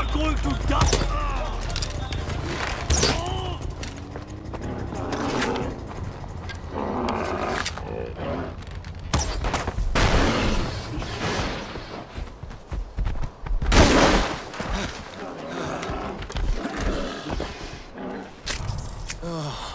are going to die! Oh.